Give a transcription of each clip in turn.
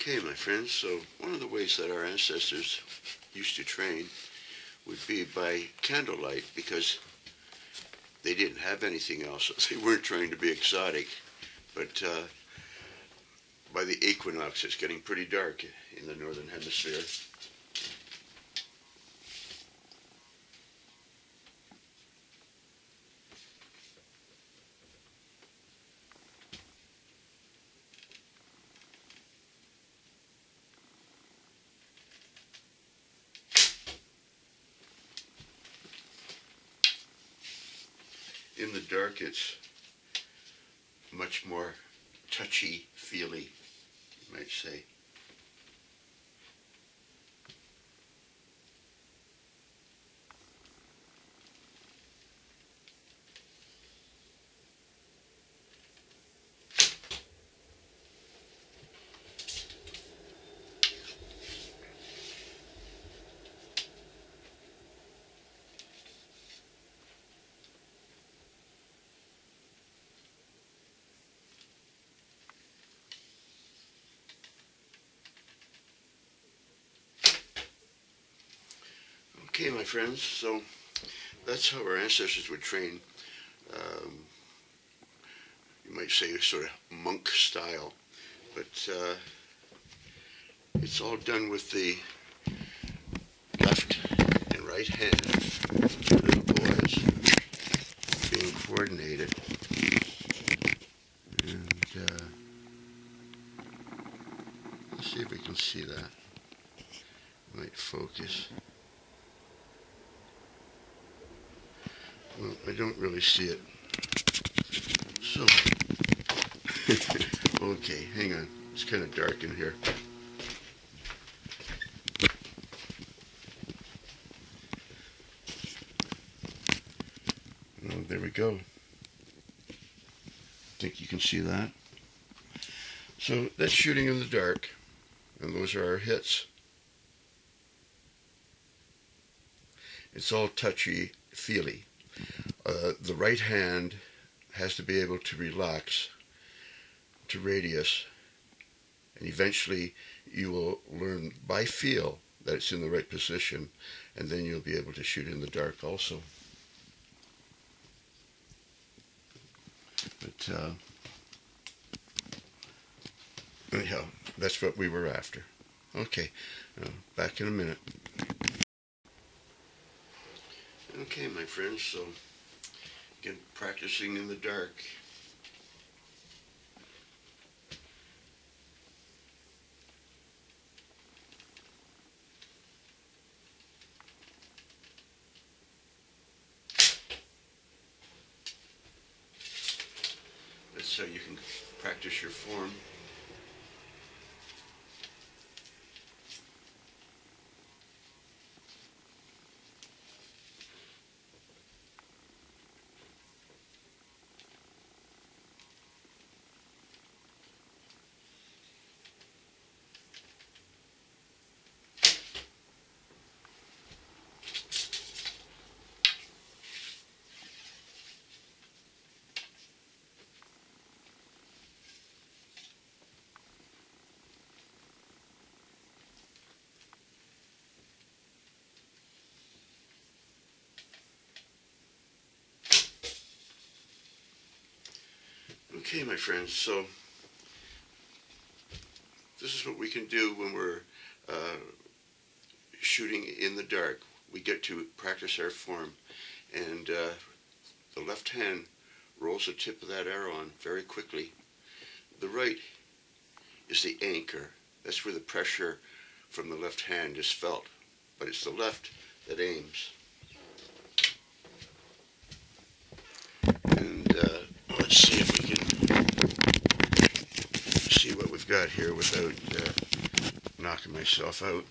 Okay, my friends, so one of the ways that our ancestors used to train would be by candlelight because they didn't have anything else. They weren't trying to be exotic, but uh, by the equinox, it's getting pretty dark in the northern hemisphere. In the dark, it's much more touchy feely, you might say. Okay, my friends, so that's how our ancestors would train. Um, you might say sort of monk style, but uh, it's all done with the left and right hand, boys, being coordinated. And uh, let's see if we can see that. Might focus. Well, I don't really see it. So, okay, hang on. It's kind of dark in here. Well, there we go. I think you can see that? So that's shooting in the dark, and those are our hits. It's all touchy feely. Uh, the right hand has to be able to relax to radius and eventually you will learn by feel that it's in the right position and then you'll be able to shoot in the dark also. But uh, anyhow, that's what we were after. Okay, uh, back in a minute. Okay, my friends, so again, practicing in the dark. That's how you can practice your form. Okay, my friends, so this is what we can do when we're uh, shooting in the dark. We get to practice our form, and uh, the left hand rolls the tip of that arrow on very quickly. The right is the anchor. That's where the pressure from the left hand is felt, but it's the left that aims. And uh, let's see if we can see what we've got here without uh, knocking myself out.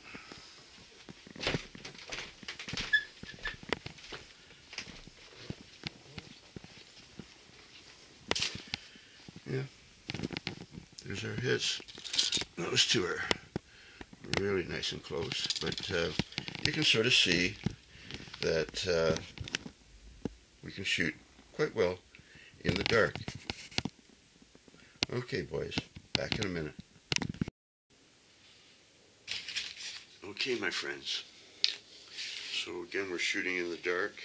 Yeah, there's our hits. Those two are really nice and close, but uh, you can sort of see that uh, we can shoot quite well in the dark. Okay, boys, Back in a minute. Okay, my friends. So again, we're shooting in the dark.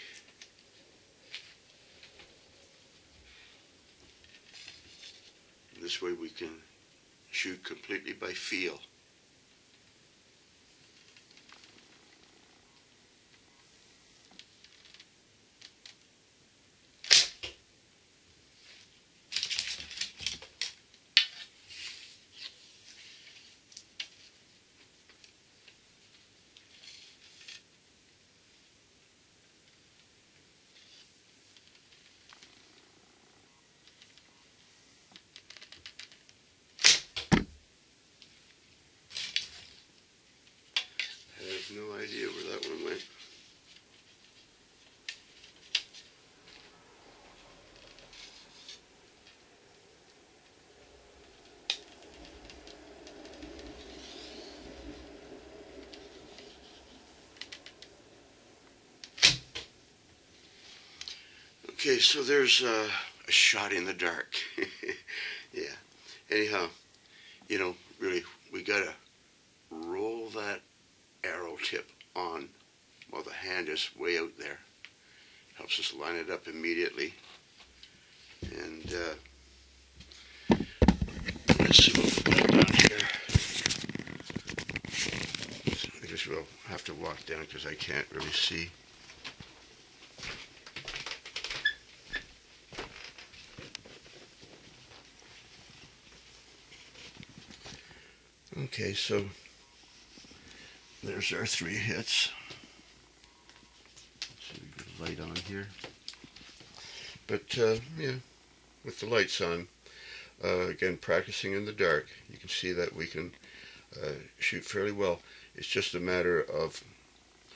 This way we can shoot completely by feel. One. Okay, so there's uh, a shot in the dark. yeah. Anyhow, you know, really, we gotta roll that arrow tip on while the hand is way out there. Helps us line it up immediately. And uh, let's see what we've got down here. I guess we'll have to walk down because I can't really see. Okay, so there's our three hits. Light on here. But uh, yeah, with the lights on, uh, again practicing in the dark, you can see that we can uh, shoot fairly well. It's just a matter of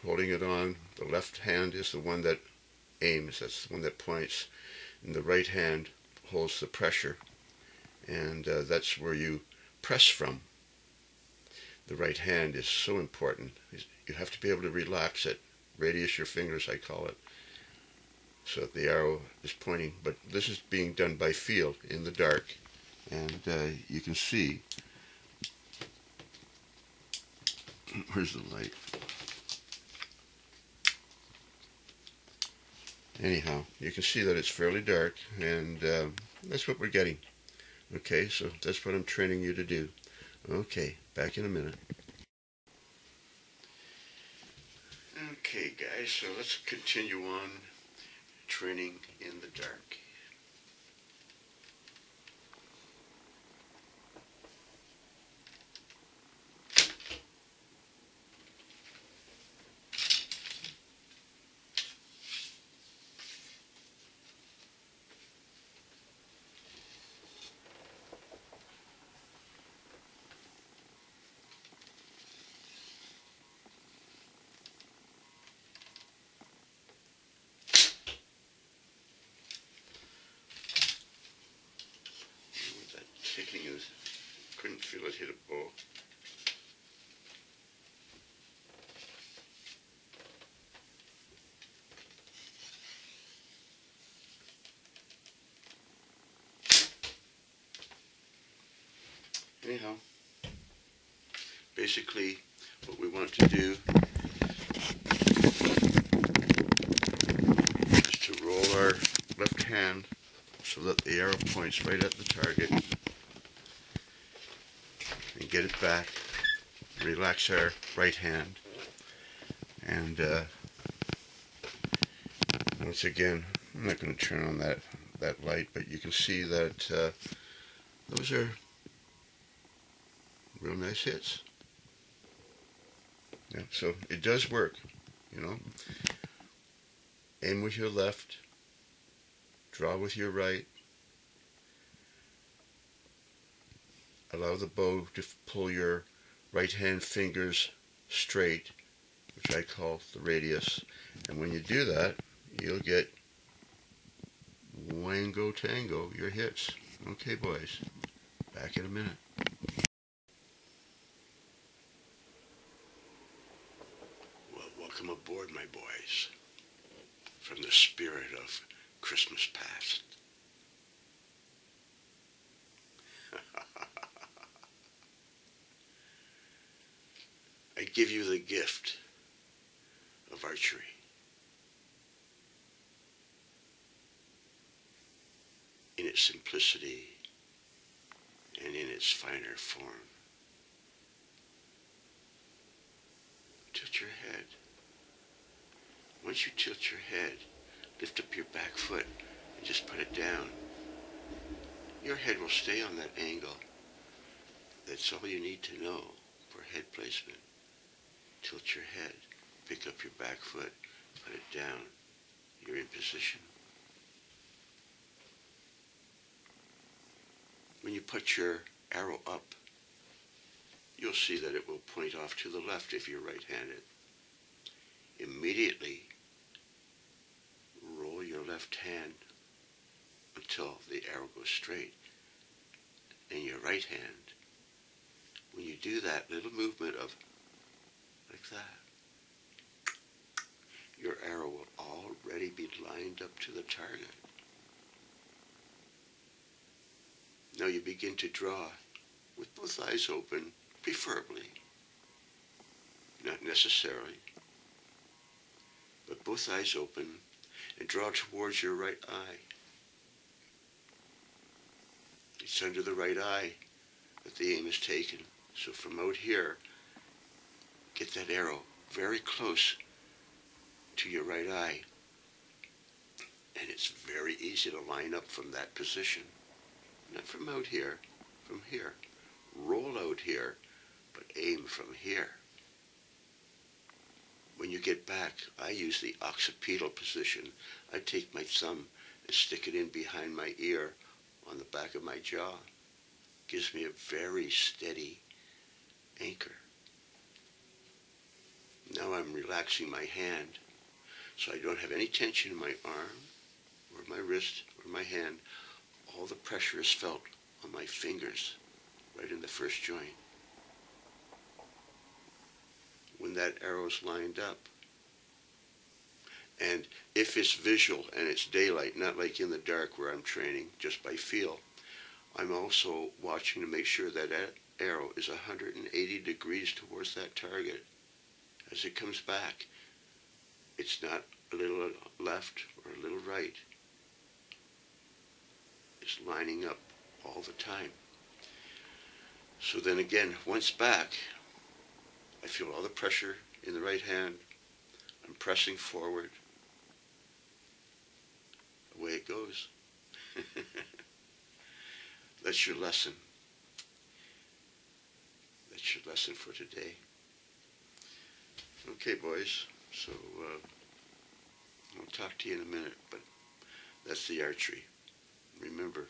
holding it on. The left hand is the one that aims, that's the one that points, and the right hand holds the pressure, and uh, that's where you press from the right hand is so important. You have to be able to relax it, radius your fingers, I call it, so the arrow is pointing. But this is being done by feel in the dark, and uh, you can see. Where's the light? Anyhow, you can see that it's fairly dark, and uh, that's what we're getting. Okay, so that's what I'm training you to do. Okay, back in a minute. Okay, guys, so let's continue on training in the dark. Couldn't feel it hit a ball. Anyhow, basically what we want to do is to roll our left hand so that the arrow points right at the target get it back. Relax our right hand. And uh, once again I'm not going to turn on that that light but you can see that uh, those are real nice hits. Yeah, so it does work you know. Aim with your left draw with your right. Allow the bow to pull your right hand fingers straight, which I call the radius. And when you do that, you'll get wango tango, your hits. Okay, boys, back in a minute. Well, welcome aboard, my boys, from the spirit of Christmas past. Give you the gift of archery. In its simplicity and in its finer form. Tilt your head. Once you tilt your head, lift up your back foot and just put it down. Your head will stay on that angle. That's all you need to know for head placement. Tilt your head, pick up your back foot, put it down. You're in position. When you put your arrow up, you'll see that it will point off to the left if you're right-handed. Immediately roll your left hand until the arrow goes straight. And your right hand, when you do that little movement of like that, your arrow will already be lined up to the target. Now you begin to draw with both eyes open, preferably. Not necessarily, but both eyes open and draw towards your right eye. It's under the right eye that the aim is taken. So from out here, get that arrow very close to your right eye. And it's very easy to line up from that position. Not from out here, from here. Roll out here, but aim from here. When you get back, I use the occipital position. I take my thumb and stick it in behind my ear on the back of my jaw. Gives me a very steady anchor. Now I'm relaxing my hand so I don't have any tension in my arm or my wrist or my hand. All the pressure is felt on my fingers right in the first joint. When that arrow's lined up, and if it's visual and it's daylight, not like in the dark where I'm training just by feel, I'm also watching to make sure that that arrow is 180 degrees towards that target. As it comes back, it's not a little left or a little right. It's lining up all the time. So then again, once back, I feel all the pressure in the right hand. I'm pressing forward. Away it goes. That's your lesson. That's your lesson for today. Okay, boys. So uh, I'll talk to you in a minute, but that's the archery. Remember,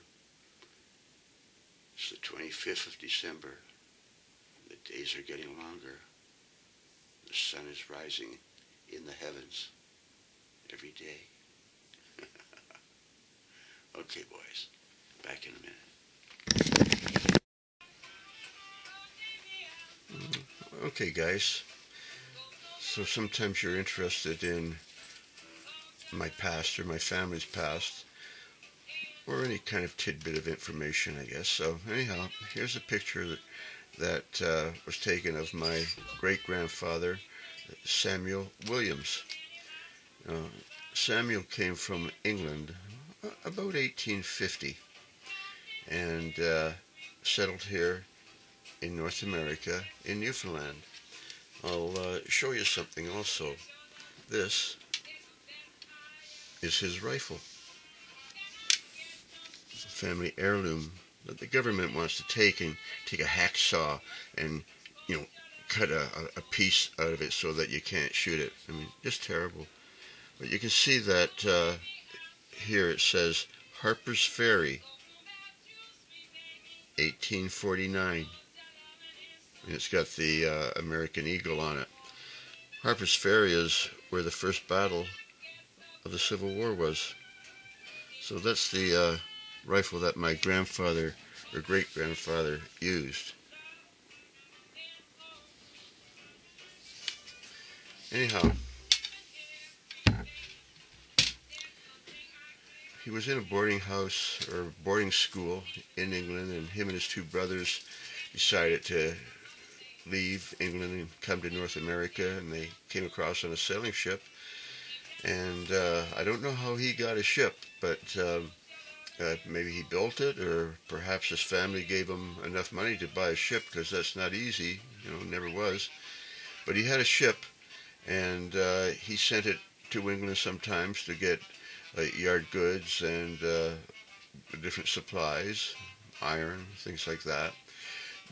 it's the 25th of December. The days are getting longer. The sun is rising in the heavens every day. okay, boys. Back in a minute. Okay, guys. So sometimes you're interested in my past or my family's past or any kind of tidbit of information, I guess. So anyhow, here's a picture that, that uh, was taken of my great-grandfather, Samuel Williams. Uh, Samuel came from England uh, about 1850 and uh, settled here in North America in Newfoundland. I'll uh, show you something also. This is his rifle. Family heirloom that the government wants to take and take a hacksaw and, you know, cut a, a piece out of it so that you can't shoot it. I mean, just terrible. But you can see that uh, here it says Harper's Ferry, 1849 and it's got the uh, American Eagle on it. Harper's Ferry is where the first battle of the Civil War was. So that's the uh, rifle that my grandfather or great grandfather used. Anyhow, he was in a boarding house or boarding school in England, and him and his two brothers decided to leave England and come to North America, and they came across on a sailing ship. And uh, I don't know how he got a ship, but um, uh, maybe he built it, or perhaps his family gave him enough money to buy a ship because that's not easy. You know, never was. But he had a ship, and uh, he sent it to England sometimes to get uh, yard goods and uh, different supplies, iron, things like that.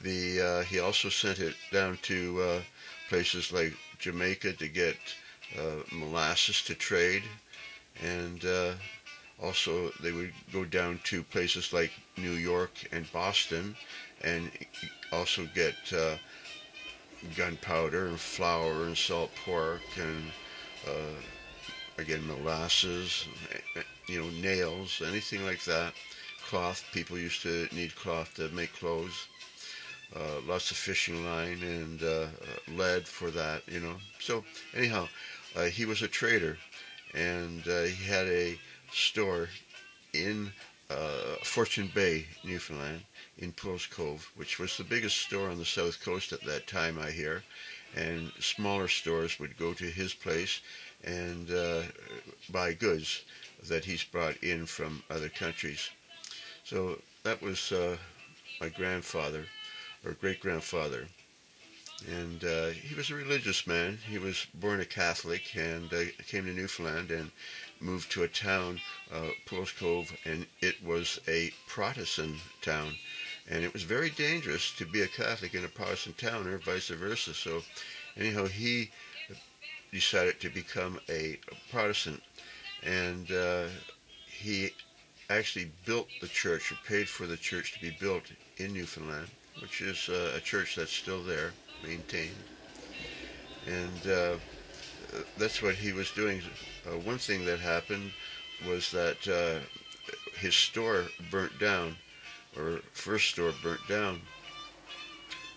The uh, he also sent it down to uh, places like Jamaica to get uh, molasses to trade, and uh, also they would go down to places like New York and Boston, and also get uh, gunpowder and flour and salt pork and again molasses, you know nails, anything like that. Cloth. People used to need cloth to make clothes. Uh, lots of fishing line and uh, lead for that, you know. So anyhow, uh, he was a trader, and uh, he had a store in uh, Fortune Bay, Newfoundland, in Pools Cove, which was the biggest store on the south coast at that time, I hear. And smaller stores would go to his place and uh, buy goods that he's brought in from other countries. So that was uh, my grandfather, or great grandfather. And uh, he was a religious man. He was born a Catholic and uh, came to Newfoundland and moved to a town, uh, Pools Cove, and it was a Protestant town. And it was very dangerous to be a Catholic in a Protestant town or vice versa. So, anyhow, he decided to become a Protestant. And uh, he actually built the church, or paid for the church to be built in Newfoundland, which is uh, a church that's still there, maintained. And uh, that's what he was doing. Uh, one thing that happened was that uh, his store burnt down, or first store burnt down,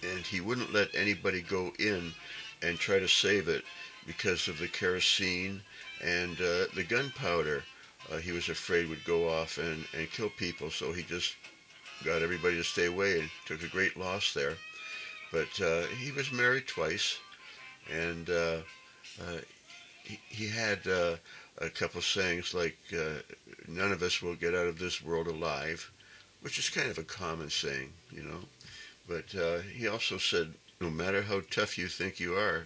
and he wouldn't let anybody go in and try to save it because of the kerosene and uh, the gunpowder. He was afraid would go off and, and kill people, so he just got everybody to stay away and took a great loss there. But uh, he was married twice, and uh, uh, he, he had uh, a couple sayings like, none of us will get out of this world alive, which is kind of a common saying, you know. But he also said, no matter how tough you think you are,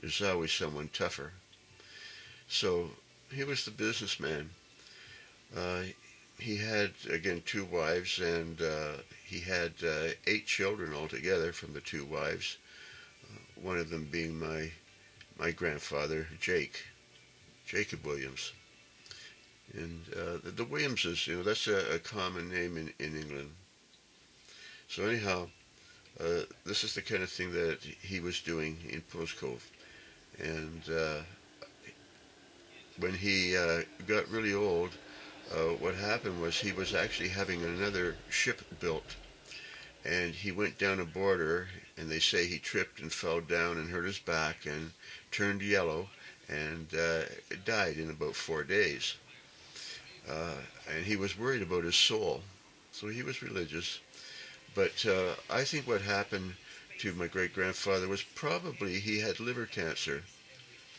there's always someone tougher. So he was the businessman. Uh, he had again two wives, and uh, he had uh, eight children altogether from the two wives. Uh, one of them being my my grandfather, Jake, Jacob Williams. And uh, the, the, Williamses, you know, that's a, a, common name in, in England. So anyhow, uh, this is the kind of thing that he was doing in Pools Cove. And when he got really old, uh, what happened was he was actually having another ship built. And he went down a border, and they say he tripped and fell down and hurt his back and turned yellow and uh, died in about four days. Uh, and he was worried about his soul, so he was religious. But uh, I think what happened to my great grandfather was probably he had liver cancer.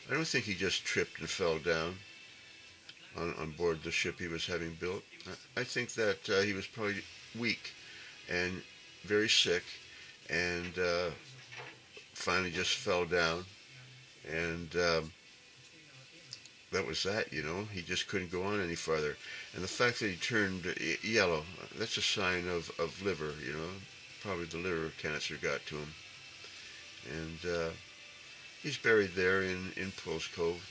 I don't think he just tripped and fell down on, on board the ship he was having built. I, think that uh, he was probably weak and very sick and uh, finally just fell down. And um, that was that, you know. He just couldn't go on any farther. And the fact that he turned yellow, that's a sign of, of liver, you know. Probably the liver cancer got to him. And uh, he's buried there in, in Pools Cove.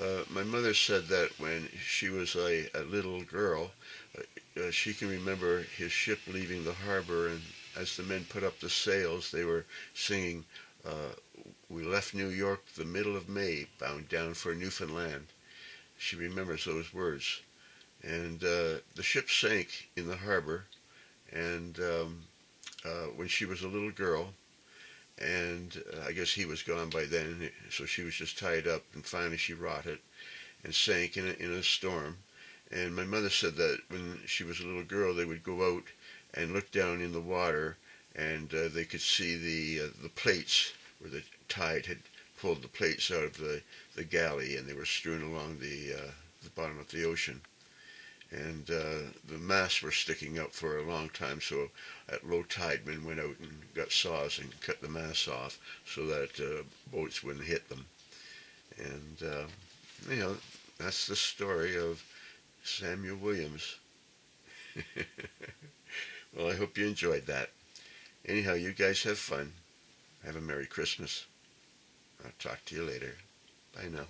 Uh, my mother said that when she was a, a little girl, uh, uh, she can remember his ship leaving the harbor, and as the men put up the sails, they were singing, uh, We left New York the middle of May, bound down for Newfoundland. She remembers those words. And uh, the ship sank in the harbor, and um, when she was a little girl, and uh, I guess he was gone by then, so she was just tied up, and finally she rotted and sank in a, in a storm. And my mother said that when she was a little girl, they would go out and look down in the water and uh, they could see the uh, the plates where the tide had pulled the plates out of the, the galley, and they were strewn along the uh, the bottom of the ocean. And uh, the masts were sticking up for a long time, so at low tide, men went out and got saws and cut the masts off so that uh, boats wouldn't hit them. And uh, you know, that's the story of Samuel Williams. well, I hope you enjoyed that. Anyhow, you guys have fun. Have a Merry Christmas. I'll talk to you later. Bye now.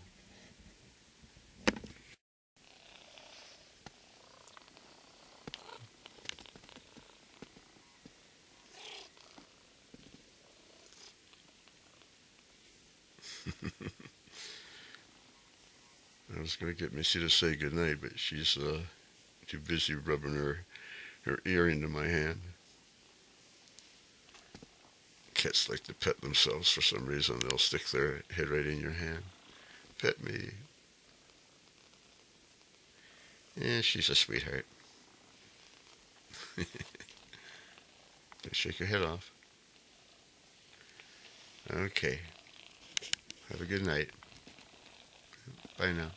I was going to get Missy to say goodnight, but she's uh, too busy rubbing her, her ear into my hand. Cats like to pet themselves for some reason. They'll stick their head right in your hand. Pet me. Yeah, she's a sweetheart. Shake your head off. Okay. Have a good night. Bye now.